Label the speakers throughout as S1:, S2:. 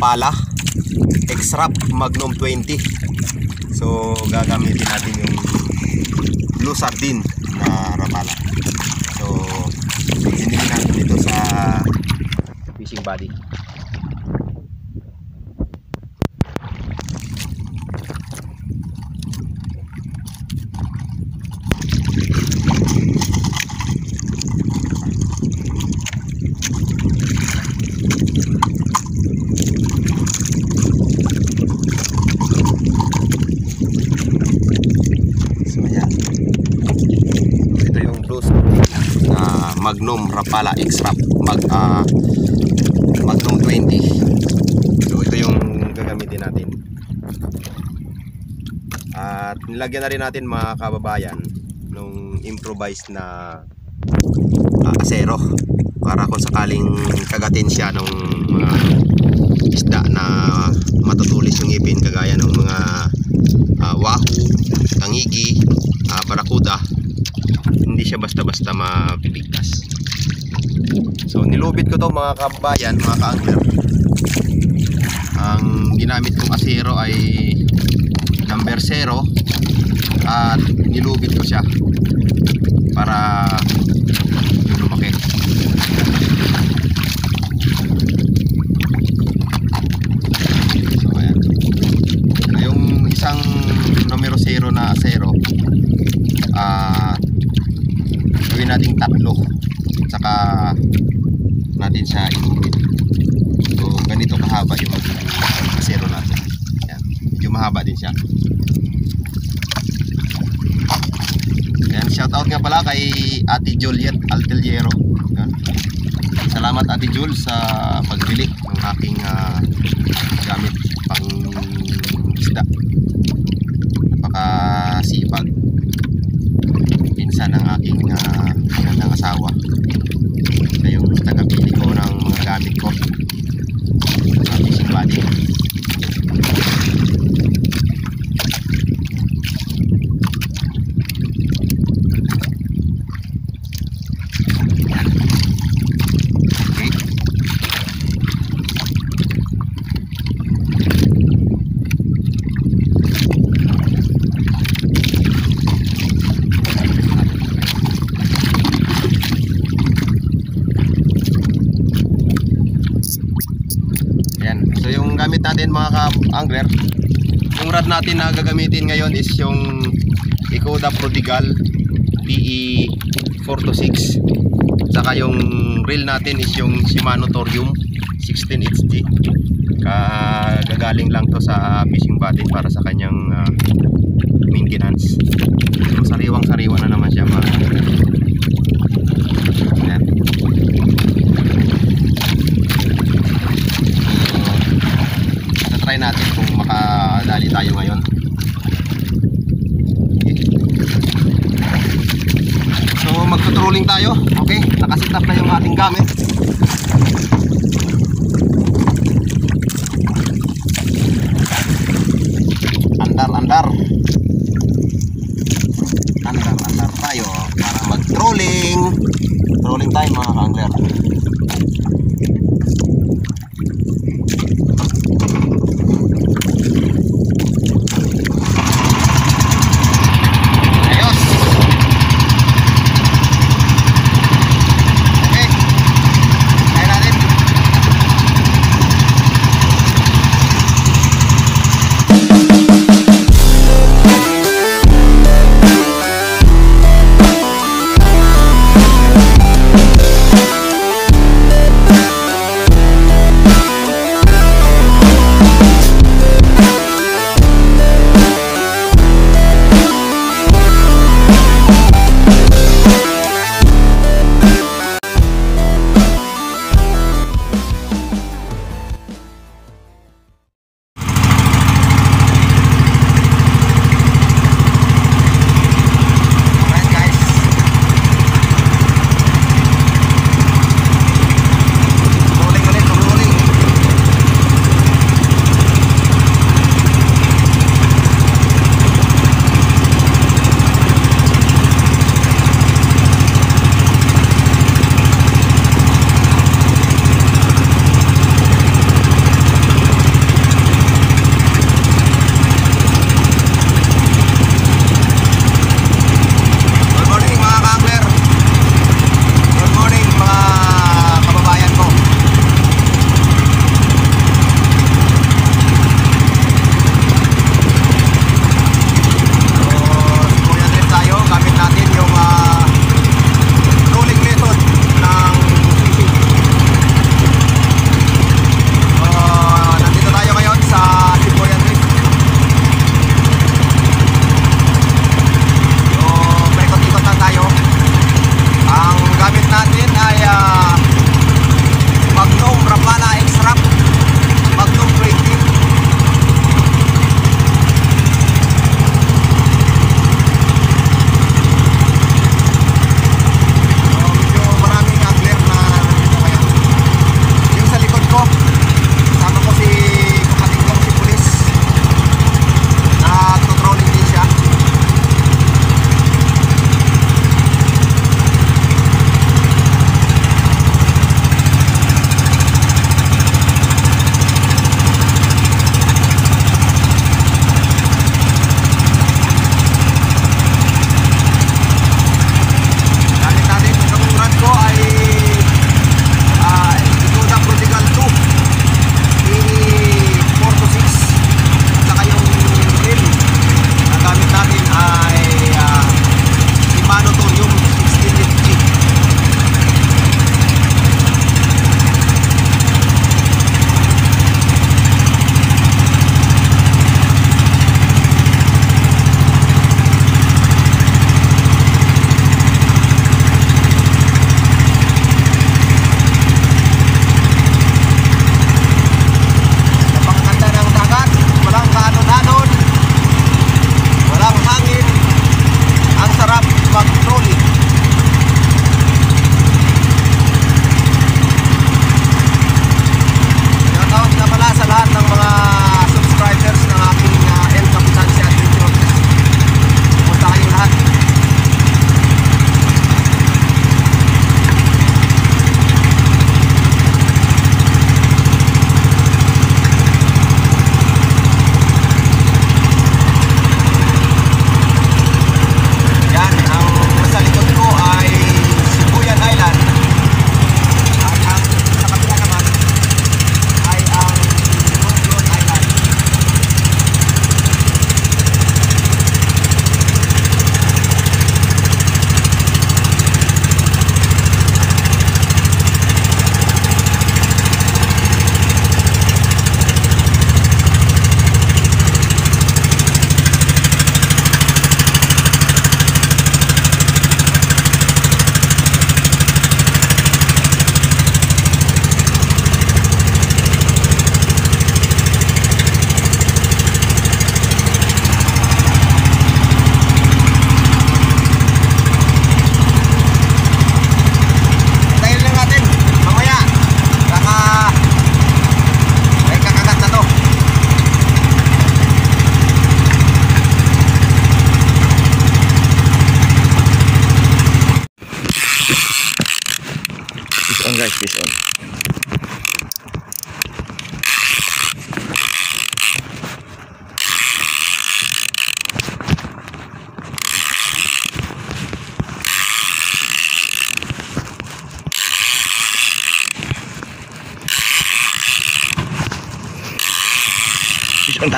S1: Rapala X-Rap Magnum 20 so gagamitin natin yung Blue Sardine na Rapala so binili natin dito sa fishing body So ayan. Ito yung blue na Magnum Rapala X-Rap Mag, ah, Magnum 20. So ito yung gagamitin natin. At nilagyan na rin natin mga kababayan nung improvised na ah, asero para kung sakaling kagatin siya ng mga isda na matutulis yung ipin kagaya ng mga ah, wahoo, tangigi, ah, barakuda hindi siya basta-basta mapipigtas so nilubit ko to mga kabayan, mga ka-angler ang ginamit kong asero ay number 0 at nilubit ko siya para lumaki. So yung isang numero 0 na asero ah gawin nating tatlo. Saka natin siya ilubit so ganito kahaba yung magiging asero natin. Yan medyo mahaba din siya. Yan shout out nga pala kay Ate Juliet Alteliero. Yan. salamat Ate Jul sa pagbili ng aking ah, gamit pang isda. Napakasipag. pinsan ng aking uh, magandang asawa siya yung tagapili ko ng mga gamit ko sa fishing body okay Ayan. So yung gamit natin mga ka-angler, yung rod natin na gagamitin ngayon is yung Ikoda Prodigal PE 426. Saka yung reel natin is yung Shimano Torium 16 HG. Kagagaling lang to sa fishing body para sa kanyang ah, maintenance. So sariwang sariwa na naman siya mga Ayan. So, try natin makadali tayo ngayon. So, magtutrolling tayo. Okay, nakasit up na yung ating gamit.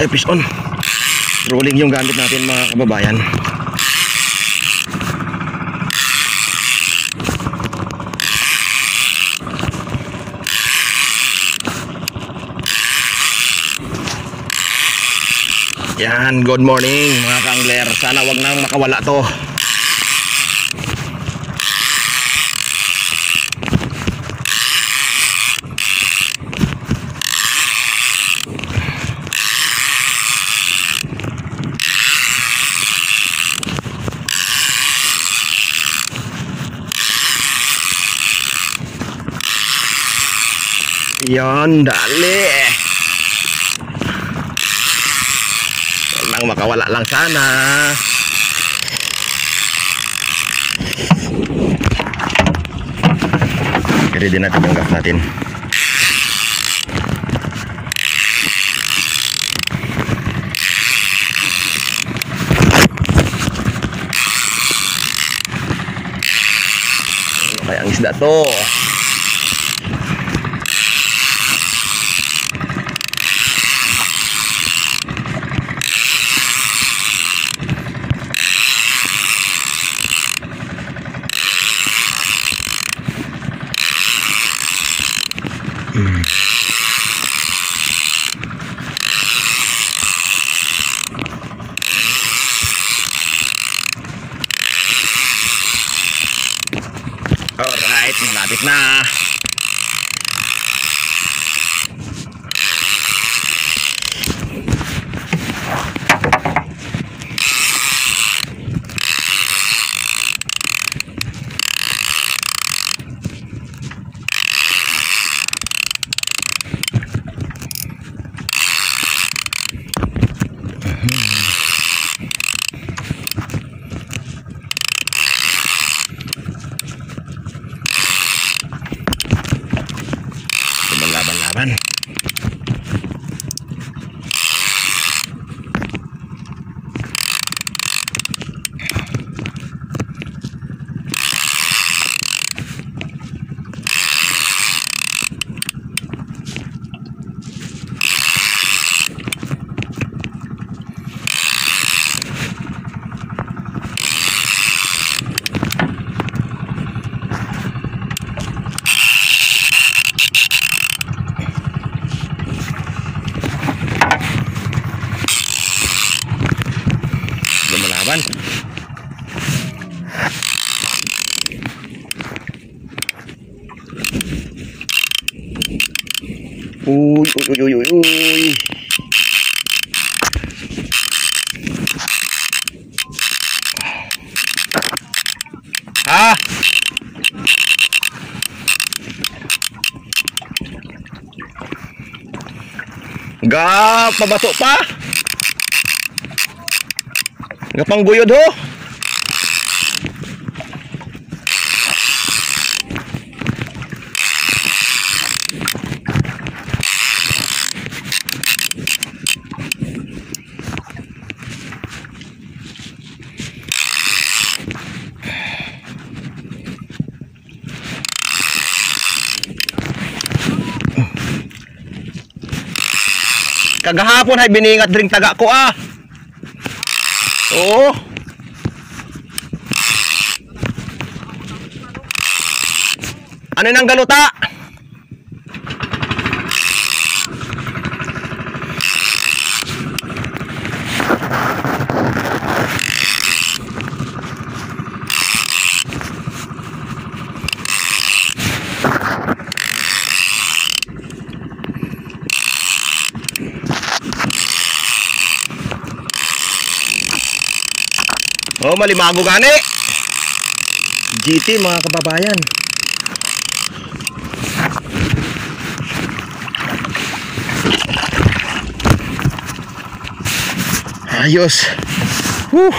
S1: Tayo, fish on. Rolling yung gamit natin mga kababayan. Yan, good morning mga kangler. Sana wag nang makawala to. Yan, dali. Walang makawala lang sana. Ready natin yung gas natin. Ano kaya ang isda to? Uy, uy, uy, uy, uy, uy. Ah! Ga, pabato pa. Gapang guyod ho. Kagahapon ay biningat ring taga ko ah. Oo. Ano nang galuta? Oh, malimago gani. GT mga kababayan. Ayos. Whew.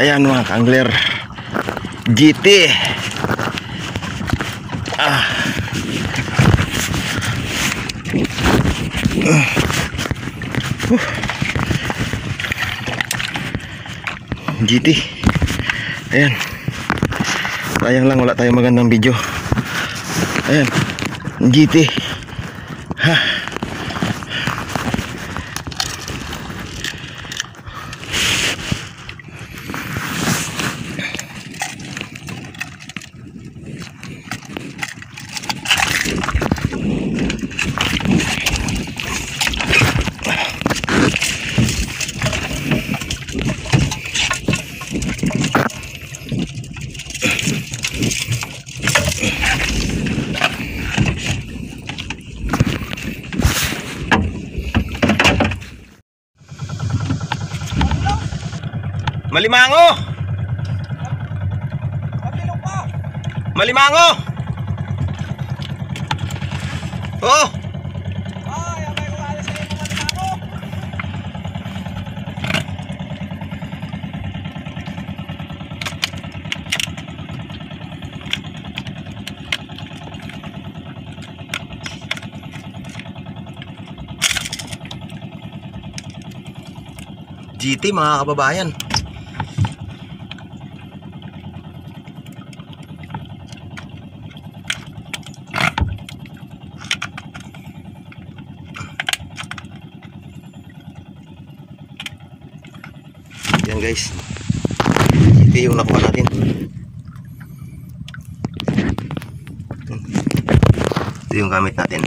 S1: Ayan mga kangler.
S2: GT. GT. Ayan. Sayang lang wala tayong magandang video. Ayan. GT. Ha.
S1: Malimango! Malimango! Oh! GT mga kababayan. Yan guys. Ito yung nakuha natin. Ito yung gamit natin.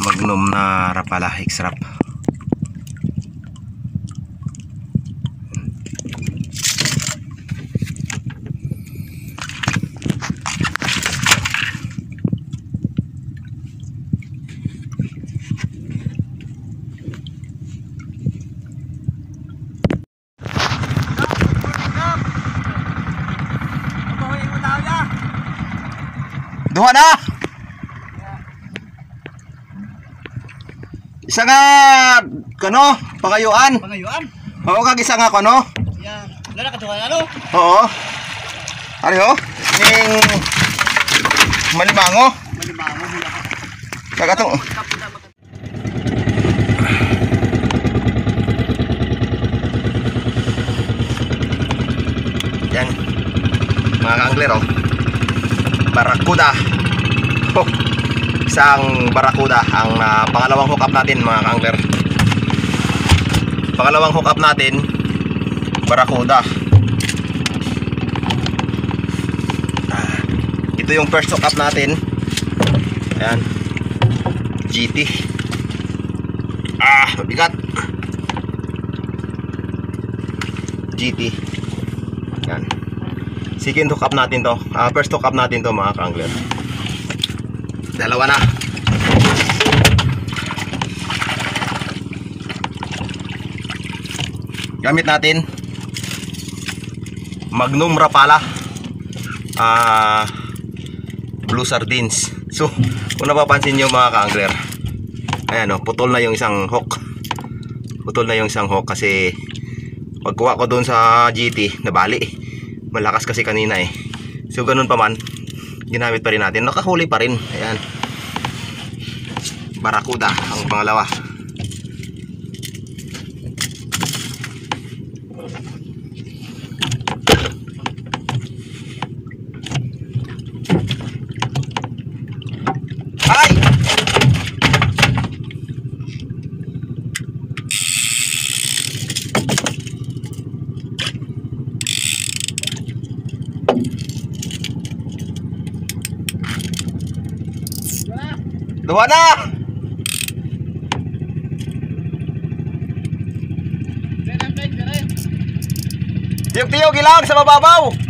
S1: Magnum na Rapala X-Rap. Duha na! Isa nga kano, pangayuan.
S3: Pangayuan.
S1: Oo, kag isa nga kano.
S3: Yan. Wala ka tuwa ano?
S1: Oo. Ari ho? Ning malimango.
S3: Malimango wala ka.
S1: Kagatong. Yan. Mga ka-angler oh. Barakuda. Oh. Isang barakuda ang ah, pangalawang hook up natin mga ka-angler. Pangalawang hook up natin barakuda. Ah, ito yung first hook up natin. Ayan. GT. Ah, mabigat. GT. Second hook up natin to. Ah, first hook up natin to mga ka-angler. Dalawa na. Gamit natin Magnum Rapala. Ah, blue sardines. So, kung napapansin nyo mga ka-angler, ayan o, putol na yung isang hook. Putol na yung isang hook kasi pagkuha ko doon sa GT, nabali. Malakas kasi kanina eh. So, ganun pa man, ginamit pa rin natin. Nakahuli pa rin. Ayan. Barakuda, ang pangalawa. Ay! Duha na! Tiyog-tiyog ilang sa mababaw!